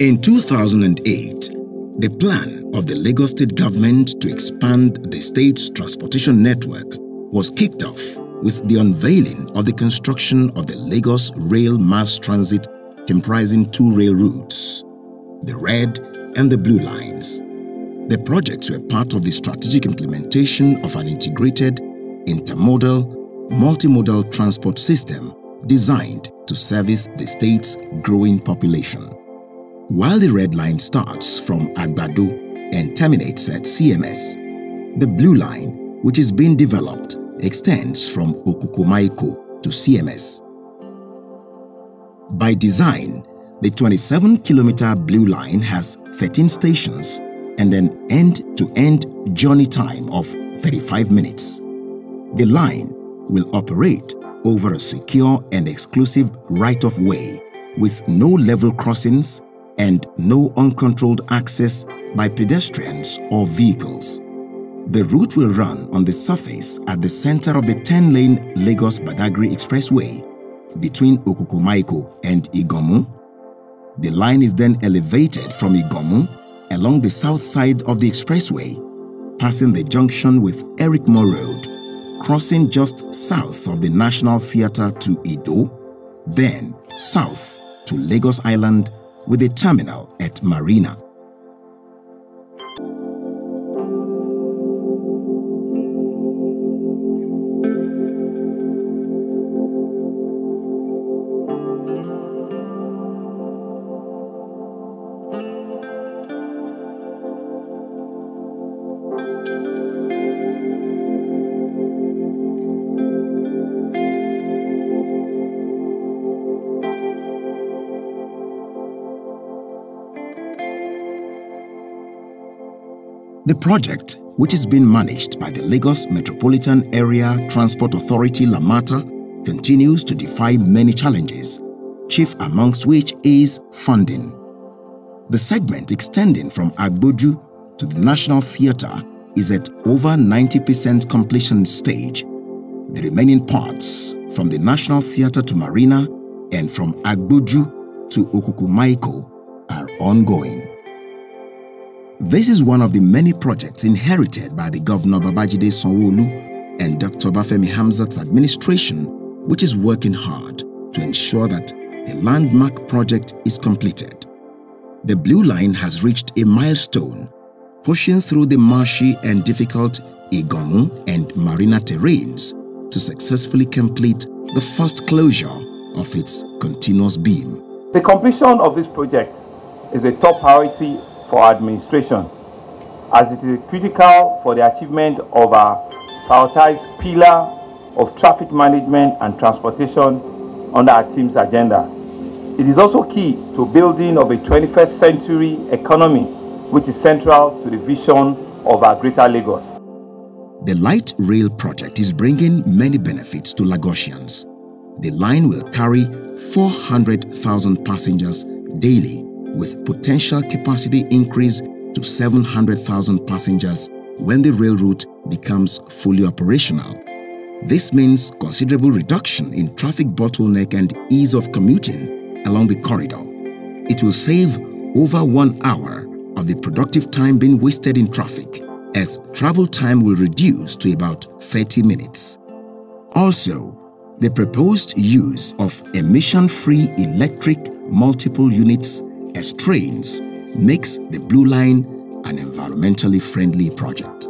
In 2008, the plan of the Lagos State government to expand the state's transportation network was kicked off with the unveiling of the construction of the Lagos Rail Mass Transit comprising two rail routes, the Red and the Blue Lines. The projects were part of the strategic implementation of an integrated, intermodal, multimodal transport system designed to service the state's growing population. While the red line starts from Agbado and terminates at CMS, the blue line, which is being developed, extends from Okokomaiko to CMS. By design, the 27-kilometer blue line has 13 stations and an end-to-end -end journey time of 35 minutes. The line will operate over a secure and exclusive right-of-way with no level crossings and no uncontrolled access by pedestrians or vehicles. The route will run on the surface at the center of the 10-lane Lagos-Badagry Expressway between Okokomaiko and Iganmu. The line is then elevated from Iganmu along the south side of the expressway, passing the junction with Eric Moore Road, crossing just south of the National Theatre to Iddo, then south to Lagos Island with a terminal at Marina. The project, which is being managed by the Lagos Metropolitan Area Transport Authority Lamata, continues to defy many challenges, chief amongst which is funding. The segment extending from Agboju to the National Theatre is at over 90% completion stage. The remaining parts, from the National Theatre to Marina and from Agboju to Okokomaiko, are ongoing. This is one of the many projects inherited by the Governor Babajide Sanwo-Olu and Dr. Obafemi Hamzat's administration, which is working hard to ensure that the landmark project is completed. The Blue Line has reached a milestone, pushing through the marshy and difficult Iganmu and Marina terrains to successfully complete the first closure of its continuous beam. The completion of this project is a top priority for administration as it is critical for the achievement of our prioritized pillar of traffic management and transportation under our THEMES agenda. It is also key to building of a 21st century economy which is central to the vision of our greater Lagos. The light rail project is bringing many benefits to Lagosians. The line will carry 400,000 passengers daily with potential capacity increase to 700,000 passengers when the rail route becomes fully operational. This means considerable reduction in traffic bottleneck and ease of commuting along the corridor. It will save over one hour of the productive time being wasted in traffic as travel time will reduce to about 30 minutes. Also, the proposed use of emission-free electric multiple units as trains makes the Blue Line an environmentally friendly project.